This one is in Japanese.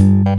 You